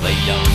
the young.